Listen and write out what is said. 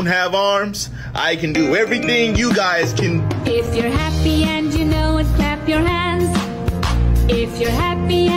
don't have arms. I can do everything you guys can. If you're happy and you know it, clap your hands. If you're happy